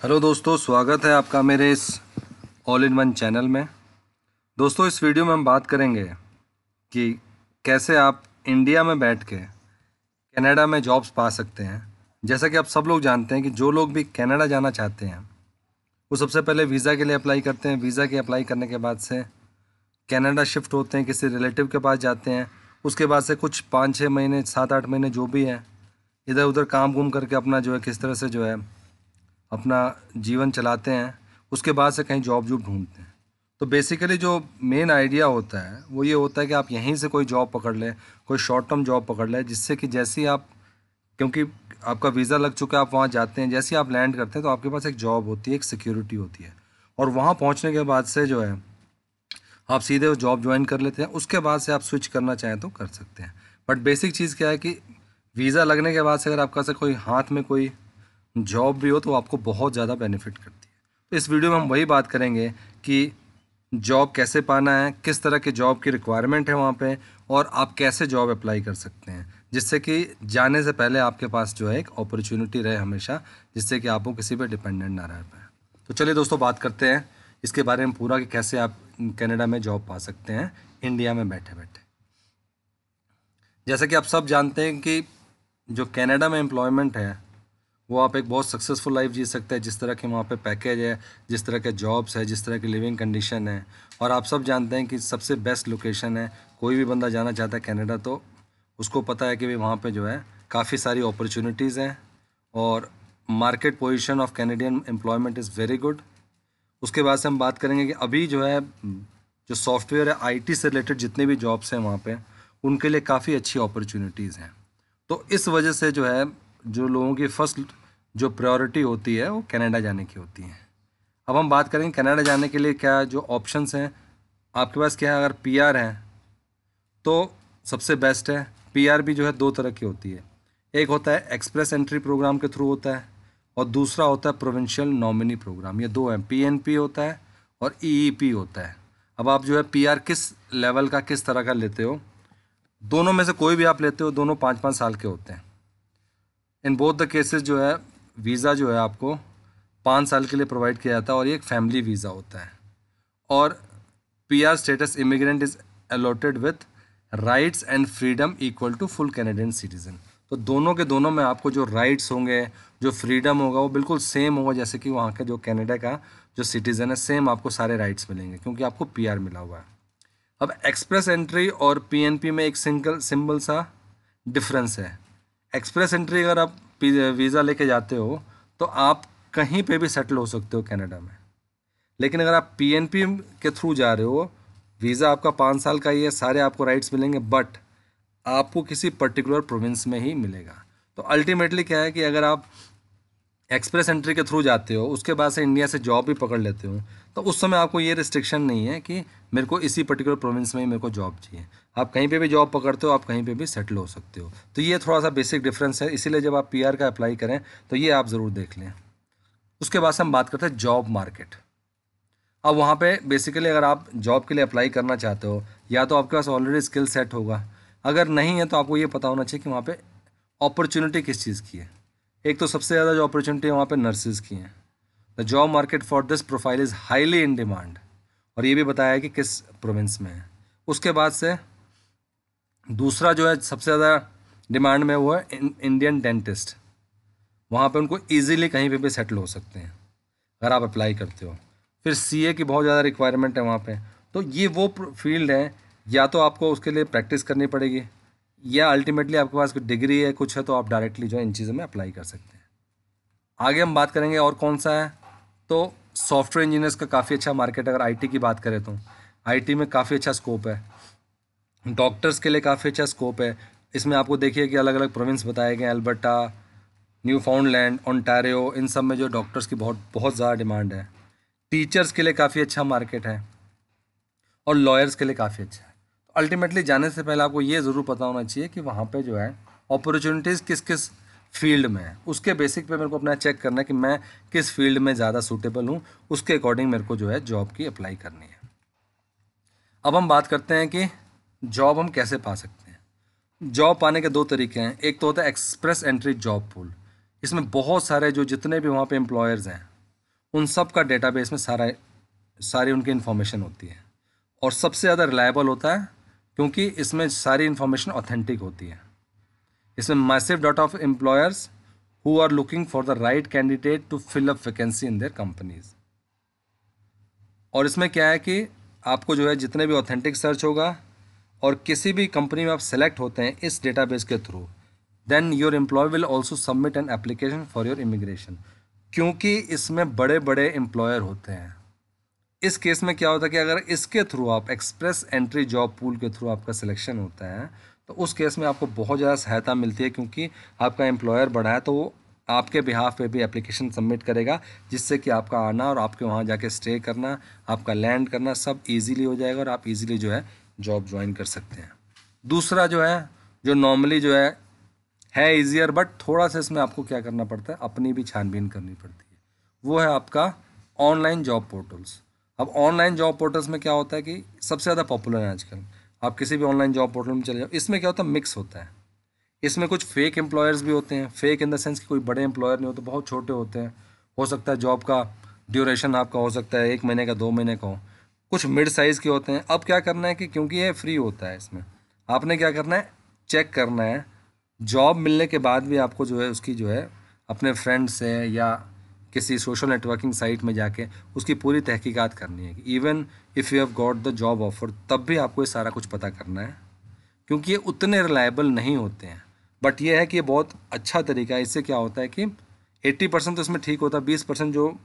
Hello दोस्तों, स्वागत है आपका मेरे इस ऑल इन वन चैनल में। दोस्तों, इस वीडियो में हम बात करेंगे कि कैसे आप इंडिया में बैठ के कनाडा में जॉब्स पा सकते हैं। जैसा कि आप सब लोग जानते हैं कि जो लोग भी कनाडा जाना चाहते हैं, वो सबसे पहले वीज़ा के लिए अप्लाई करते हैं। वीज़ा के अप्लाई करने के बाद से कनाडा शिफ्ट होते हैं, किसी रिलेटिव के पास जाते हैं। उसके बाद से कुछ पाँच छः महीने सात आठ महीने जो भी हैं इधर उधर काम घूम करके अपना जो है, किस तरह से जो है अपना जीवन चलाते हैं, उसके बाद से कहीं जॉब जॉब ढूंढते हैं। तो बेसिकली जो मेन आइडिया होता है, वो ये होता है कि आप यहीं से कोई जॉब पकड़ लें, कोई शॉर्ट टर्म जॉब पकड़ लें, जिससे कि जैसे ही आप, क्योंकि आपका वीज़ा लग चुका है, आप वहाँ जाते हैं, जैसे ही आप लैंड करते हैं तो आपके पास एक जॉब होती है, एक सिक्योरिटी होती है। और वहाँ पहुँचने के बाद से जो है, आप सीधे जॉब ज्वाइन कर लेते हैं, उसके बाद से आप स्विच करना चाहें तो कर सकते हैं। बट बेसिक चीज़ क्या है कि वीज़ा लगने के बाद से अगर आपका से कोई हाथ में कोई जॉब भी हो तो आपको बहुत ज़्यादा बेनिफिट करती है। तो इस वीडियो में हम वही बात करेंगे कि जॉब कैसे पाना है, किस तरह की जॉब की रिक्वायरमेंट है वहाँ पे, और आप कैसे जॉब अप्लाई कर सकते हैं, जिससे कि जाने से पहले आपके पास जो है एक अपॉर्चुनिटी रहे हमेशा, जिससे कि आपको किसी पर डिपेंडेंट ना रह पाए। तो चलिए दोस्तों, बात करते हैं इसके बारे में पूरा कि कैसे आप कनाडा में जॉब पा सकते हैं, इंडिया में बैठे बैठे। जैसा कि आप सब जानते हैं कि जो कनाडा में एम्प्लॉयमेंट है वो आप एक बहुत सक्सेसफुल लाइफ जी सकते हैं, जिस तरह के वहाँ पे पैकेज है, जिस तरह के जॉब्स है, जिस तरह की लिविंग कंडीशन है। और आप सब जानते हैं कि सबसे बेस्ट लोकेशन है, कोई भी बंदा जाना चाहता है कनाडा तो उसको पता है कि भाई वहाँ पे जो है काफ़ी सारी अपॉर्चुनिटीज़ हैं और market position of Canadian employment is very good उसके बाद से हम बात करेंगे कि अभी जो है, जो सॉफ्टवेयर है आईटी से रिलेटेड जितने भी जॉब्स हैं वहाँ पे, उनके लिए काफ़ी अच्छी अपॉर्चुनिटीज़ हैं। तो इस वजह से जो है जो लोगों की फ़र्स्ट जो प्रायोरिटी होती है, वो कनाडा जाने की होती है। अब हम बात करेंगे कनाडा जाने के लिए क्या जो ऑप्शंस हैं। आपके पास क्या है? अगर पीआर है तो सबसे बेस्ट है। पीआर भी जो है दो तरह की होती है। एक होता है एक्सप्रेस एंट्री प्रोग्राम के थ्रू होता है, और दूसरा होता है प्रोविंशियल नॉमिनी प्रोग्राम ये दो हैं। पीएनपी होता है और ईईपी होता है। अब आप जो है पीआर किस लेवल का, किस तरह का लेते हो? दोनों में से कोई भी आप लेते हो, दोनों पाँच पाँच साल के होते हैं। इन बोथ द केसेस जो है वीज़ा जो है आपको पाँच साल के लिए प्रोवाइड किया जाता है और ये एक फैमिली वीज़ा होता है। और P R status immigrant is allotted with rights and freedom equal to full Canadian citizen तो दोनों के दोनों में आपको जो राइट्स होंगे, जो फ्रीडम होगा, वो बिल्कुल सेम होगा जैसे कि वहाँ का जो कनाडा का जो सिटीज़न है सेम आपको सारे राइट्स मिलेंगे क्योंकि आपको पीआर मिला हुआ है। अब एक्सप्रेस एंट्री और पीएनपी में एक सिंगल सिंबल सा डिफरेंस है। एक्सप्रेस एंट्री अगर आप वीज़ा लेके जाते हो तो आप कहीं पे भी सेटल हो सकते हो कनाडा में। लेकिन अगर आप पीएनपी के थ्रू जा रहे हो वीज़ा आपका पाँच साल का ही है, सारे आपको राइट्स मिलेंगे बट आपको किसी पर्टिकुलर प्रोविंस में ही मिलेगा। तो अल्टीमेटली क्या है कि अगर आप एक्सप्रेस एंट्री के थ्रू जाते हो, उसके बाद से इंडिया से जॉब भी पकड़ लेते हो। तो उस समय आपको ये रिस्ट्रिक्शन नहीं है कि मेरे को इसी पर्टिकुलर प्रोविंस में ही मेरे को जॉब चाहिए। आप कहीं पे भी जॉब पकड़ते हो, आप कहीं पे भी सेटल हो सकते हो। तो ये थोड़ा सा बेसिक डिफरेंस है, इसीलिए जब आप पीआर का अप्लाई करें तो ये आप ज़रूर देख लें। उसके बाद से हम बात करते हैं जॉब मार्केट अब वहाँ पे बेसिकली अगर आप जॉब के लिए अप्लाई करना चाहते हो, या तो आपके पास ऑलरेडी स्किल सेट होगा। अगर नहीं है तो आपको ये पता होना चाहिए कि वहाँ पे अपॉर्चुनिटी किस चीज़ की है। एक तो सबसे ज़्यादा जो अपॉर्चुनिटी है वहाँ पर नर्सेज की हैं। The job market for this profile is highly in demand और ये भी बताया है कि किस प्रोविंस में है। उसके बाद से दूसरा जो है सबसे ज़्यादा डिमांड में वो है इंडियन डेंटिस्ट वहाँ पे उनको इजीली कहीं पे भी सेटल हो सकते हैं, अगर आप अप्लाई करते हो। फिर सीए की बहुत ज़्यादा रिक्वायरमेंट है वहाँ पे। तो ये वो फ़ील्ड है, या तो आपको उसके लिए प्रैक्टिस करनी पड़ेगी। या अल्टीमेटली आपके पास डिग्री है, कुछ है तो आप डायरेक्टली जो है इन चीज़ों में अप्लाई कर सकते हैं। आगे हम बात करेंगे और कौन सा है? तो सॉफ्टवेयर इंजीनियर्स का काफ़ी अच्छा मार्केट अगर आईटी की बात करें तो। आईटी में काफ़ी अच्छा स्कोप है। डॉक्टर्स के लिए काफ़ी अच्छा स्कोप है। इसमें आपको देखिए कि अलग अलग प्रोविंस बताए गए अल्बर्टा न्यू फाउंडलैंड ओंटारियो इन सब में जो डॉक्टर्स की बहुत बहुत ज़्यादा डिमांड है। टीचर्स के लिए काफ़ी अच्छा मार्केट है। और लॉयर्स के लिए काफ़ी अच्छा है। अल्टीमेटली जाने से पहले आपको ये ज़रूर पता होना चाहिए कि वहाँ पे जो है अपॉर्चुनिटीज़ किस किस फ़ील्ड में है। उसके बेसिक पे मेरे को अपना चेक करना है कि मैं किस फ़ील्ड में ज़्यादा सूटेबल हूँ। उसके अकॉर्डिंग मेरे को जो है जॉब की अप्लाई करनी है। अब हम बात करते हैं कि जॉब हम कैसे पा सकते हैं। जॉब पाने के दो तरीके हैं। एक तो होता है एक्सप्रेस एंट्री जॉब पूल इसमें बहुत सारे जो जितने भी वहाँ पे एम्प्लॉयर्स हैं, उन सब का डेटाबेस में सारा, सारी उनकी इन्फॉर्मेशन होती है। और सबसे ज़्यादा रिलायबल होता है क्योंकि इसमें सारी इन्फॉर्मेशन ऑथेंटिक होती है। इसमें massive dot of employers who are looking for the right candidate to fill up vacancy in their companies और इसमें क्या है कि आपको जो है जितने भी ऑथेंटिक सर्च होगा और किसी भी कंपनी में आप सेलेक्ट होते हैं इस डेटाबेस के through then your employ will also submit an application for your immigration क्योंकि इसमें बड़े बड़े एम्प्लॉयर होते हैं। इस केस में क्या होता है कि अगर इसके थ्रू आप एक्सप्रेस एंट्री जॉब पूल के थ्रू आपका सिलेक्शन होता है तो उस केस में आपको बहुत ज़्यादा सहायता मिलती है क्योंकि आपका एम्प्लॉयर बढ़ा है तो वो आपके बिहाफ पे भी एप्लीकेशन सबमिट करेगा, जिससे कि आपका आना और आपके वहाँ जाके स्टे करना, आपका लैंड करना सब इजीली हो जाएगा और आप इजीली जो है जॉब ज्वाइन कर सकते हैं। दूसरा जो है, जो नॉर्मली जो है है ईजियर बट थोड़ा सा इसमें आपको क्या करना पड़ता है, अपनी भी छानबीन करनी पड़ती है। वो है आपका ऑनलाइन जॉब पोर्टल्स अब ऑनलाइन जॉब पोर्टल्स में क्या होता है कि सबसे ज़्यादा पॉपुलर है आजकल। आप किसी भी ऑनलाइन जॉब पोर्टल में चले जाओ, इसमें क्या होता है मिक्स होता है। इसमें कुछ फेक एम्प्लॉयर्स भी होते हैं। फेक इन द सेंस कि कोई बड़े एम्प्लॉयर नहीं होते बहुत छोटे होते हैं। हो सकता है जॉब का ड्यूरेशन आपका हो सकता है, एक महीने का, दो महीने का हो। कुछ मिड साइज़ के होते हैं। अब क्या करना है कि क्योंकि ये फ्री होता है इसमें, आपने क्या करना है चेक करना है। जॉब मिलने के बाद भी आपको जो है, उसकी जो है, अपने फ्रेंड से या किसी सोशल नेटवर्किंग साइट में जाके उसकी पूरी तहकीकात करनी है even if you have got the job offer तब भी आपको ये सारा कुछ पता करना है। क्योंकि ये उतने रिलायबल नहीं होते हैं। बट ये है कि ये बहुत अच्छा तरीका है। इससे क्या होता है कि एट्टी परसेंट तो इसमें ठीक होता है, बीस परसेंट जो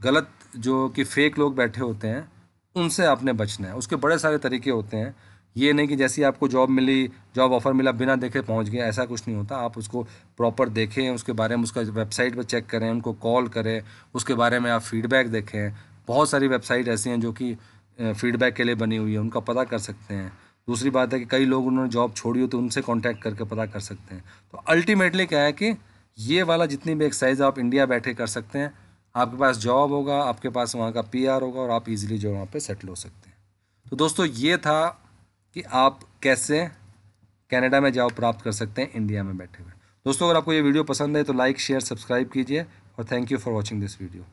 गलत, जो कि फेक लोग बैठे होते हैं, उनसे आपने बचना है। उसके बड़े सारे तरीके होते हैं। ये नहीं कि जैसी आपको जॉब मिली जॉब ऑफ़र मिला, बिना देखे पहुँच गए, ऐसा कुछ नहीं होता। आप उसको प्रॉपर देखें, उसके बारे में उसका वेबसाइट पर चेक करें, उनको कॉल करें, उसके बारे में आप फीडबैक देखें। बहुत सारी वेबसाइट ऐसी हैं जो कि फीडबैक के लिए बनी हुई है, उनका पता कर सकते हैं। दूसरी बात है कि कई लोग उन्होंने जॉब छोड़ी हो तो उनसे कॉन्टैक्ट करके पता कर सकते हैं। तो अल्टीमेटली क्या है कि ये वाला जितनी भी एक्सरसाइज आप इंडिया बैठे कर सकते हैं, आपके पास जॉब होगा, आपके पास वहाँ का पीआर होगा और आप इजीली जो वहाँ पे सेटल हो सकते हैं। तो दोस्तों, ये था कि आप कैसे कनाडा में जॉब प्राप्त कर सकते हैं इंडिया में बैठे हुए। दोस्तों, अगर आपको ये वीडियो पसंद है तो लाइक, शेयर, सब्सक्राइब कीजिए और thank you for watching this video.